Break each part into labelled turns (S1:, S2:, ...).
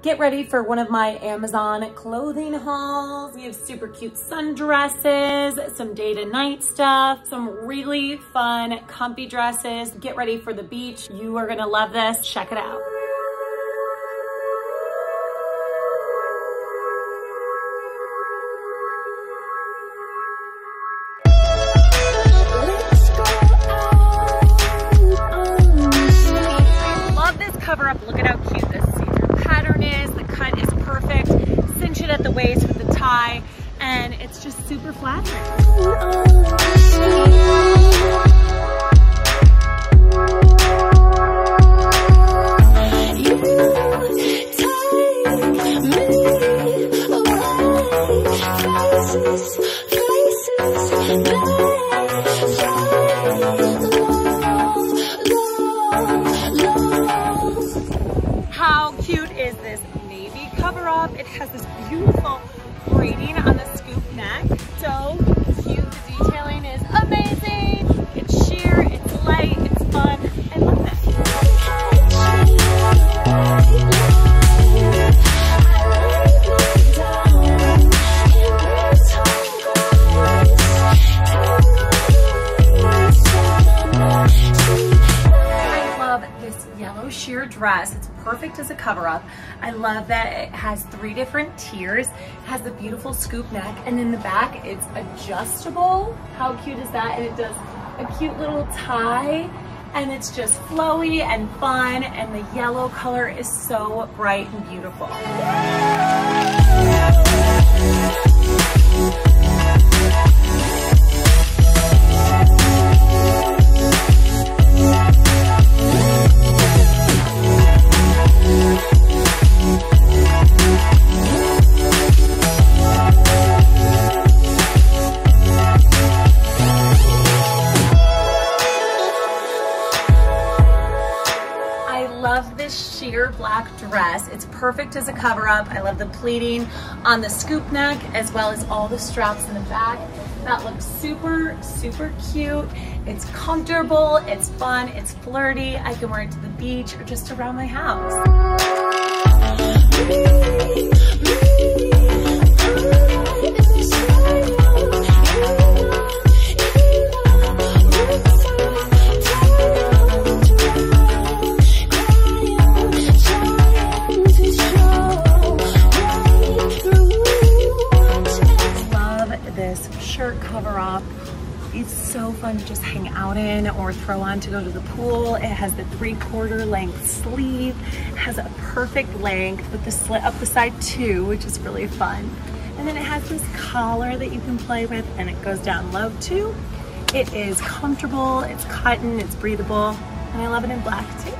S1: Get ready for one of my Amazon clothing hauls. We have super cute sundresses, some day to night stuff, some really fun comfy dresses. Get ready for the beach. You are gonna love this. Check it out. Just super flattering. How cute is this navy cover up? It has this beautiful neck. As a cover up. I love that it has three different tiers. It has the beautiful scoop neck and in the back it's adjustable. How cute is that? And it does a cute little tie and it's just flowy and fun and the yellow color is so bright and beautiful. Black dress. It's perfect as a cover up. I love the pleating on the scoop neck as well as all the straps in the back. That looks super, super cute. It's comfortable, it's fun, it's flirty. I can wear it to the beach or just around my house. Fun to just hang out in or throw on to go to the pool. It has the three quarter length sleeve, has a perfect length with the slit up the side too, which is really fun. And then it has this collar that you can play with and it goes down low too. It is comfortable, it's cotton, it's breathable, and I love it in black too.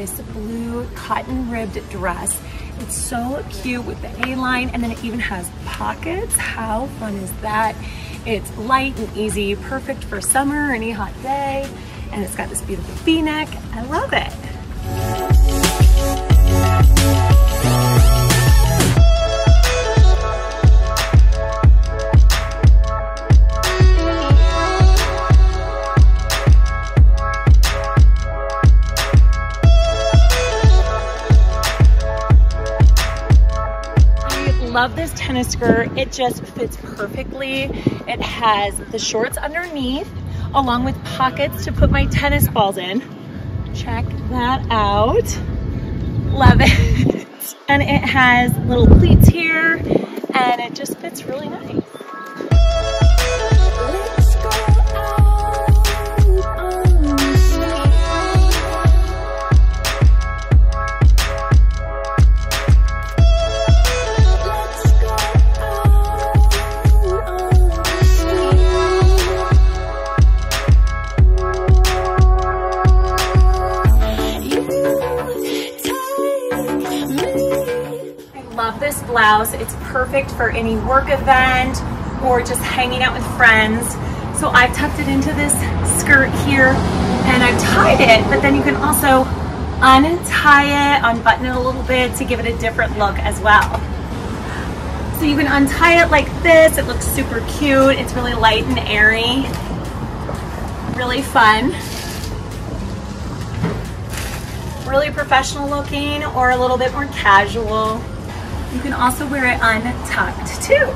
S1: This blue cotton ribbed dress. It's so cute with the A-line and then it even has pockets. How fun is that? It's light and easy, perfect for summer or any hot day. And it's got this beautiful V-neck. I love it. Love this tennis skirt. It just fits perfectly. It has the shorts underneath along with pockets to put my tennis balls in. Check that out. Love it. And it has little pleats here love this blouse. It's perfect for any work event or just hanging out with friends. So I've tucked it into this skirt here and I've tied it, but then you can also untie it, unbutton it a little bit to give it a different look as well. So you can untie it like this. It looks super cute. It's really light and airy. Really fun. Really professional looking or a little bit more casual. You can also wear it untucked too.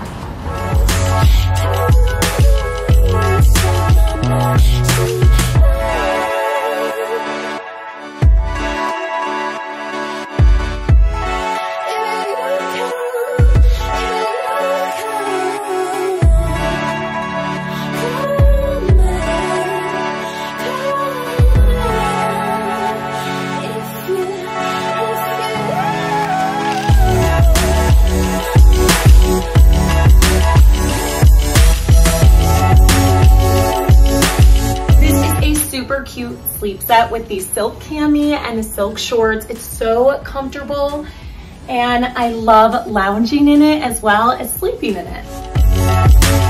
S1: Set with the silk cami and the silk shorts. It's so comfortable and I love lounging in it as well as sleeping in it.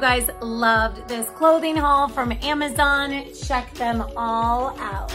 S1: Guys loved this clothing haul from Amazon. Check them all out.